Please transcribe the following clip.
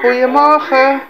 Goedemorgen.